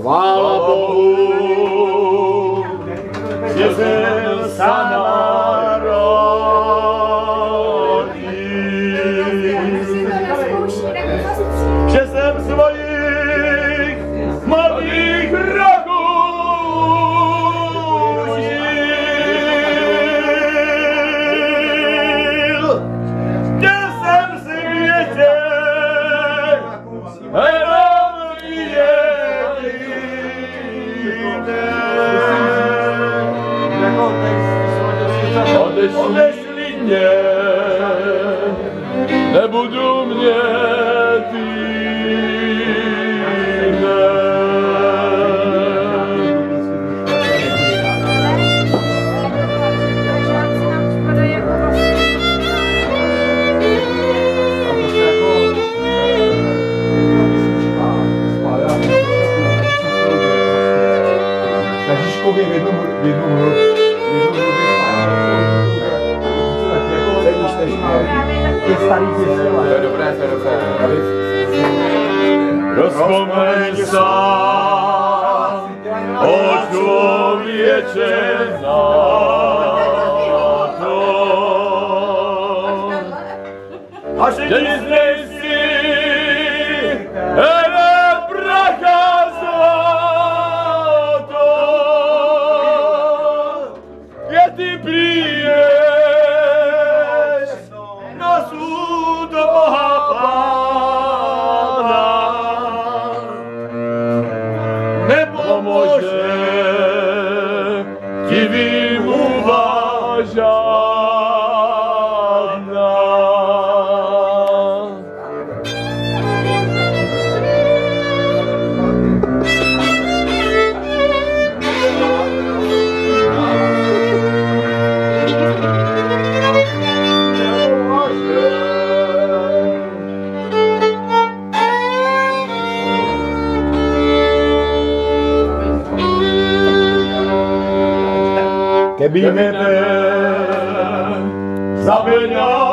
Chwała Bogu, nebudu mě Žižkově v jednom, v jednom starý To je dobré, to je dobré. Rozpomeň sa o člověče na to, A že Cabine, Cabine, Cabine,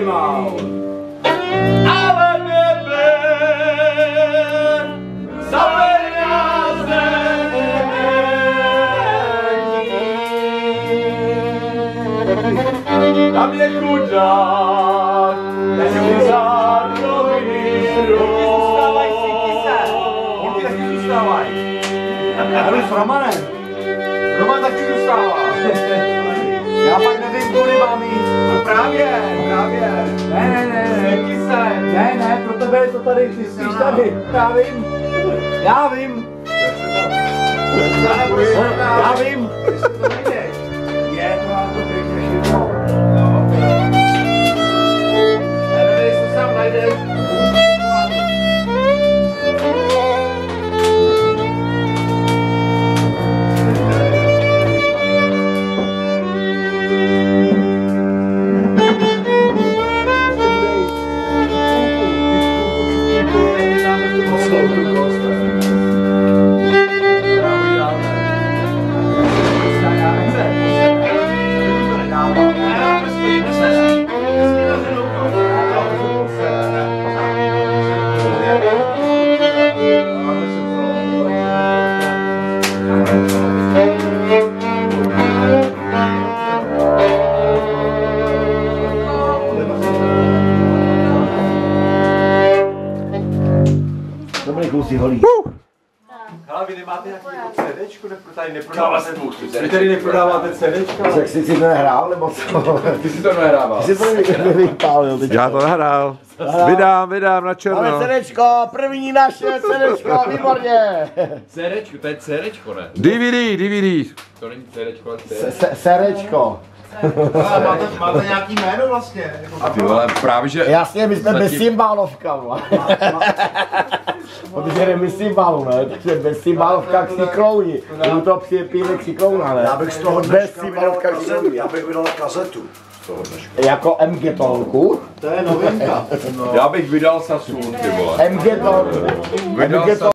rovný. Ale nebe za peníze není. Na mě chudák císarovi Holky taky zůstávají. Já jdu s Romanem. Roman taky zůstává. Já pak nevím, kudy mám jít. No právě, právě. Ne, ne, ne, ne. se. Ne, ne, pro tebe je to tady, ty jsi tady. Já vím. Já vím. Já vím. Je, Ale vy nemáte nějaký jako CDčko, ne, tady neprodáváte, vy tady neprodáváte CDčka? Tak jsi si to nehrál, nebo co? Ty si to nehrával. Ty jsi to nevypálil teď. Já to nahrál. Vydám, vydám na Máme černo. CDčko, první naše CDčko, výborně. CDčko, to je CDčko, ne? DVD, DVD. To není CDčko, ale Se- CD. se- Serečko. máte, máte nějaký jméno vlastně? A ty vole, právě že... Jasně, my jsme bez Zatím- cymbálovka, vole. Protože jdeme bez cymbálu, ne? Takže bez cymbálovka jak si klouni. Budu to přijepíme k si klouna, ne? Já bych z toho Bez dneška vydal cymbálovka kazetu, klouni. já bych vydal kazetu. Z toho dneška. Jako MG tonku. To je novinka. Já bych vydal Sasun, ty vole. MG tonku.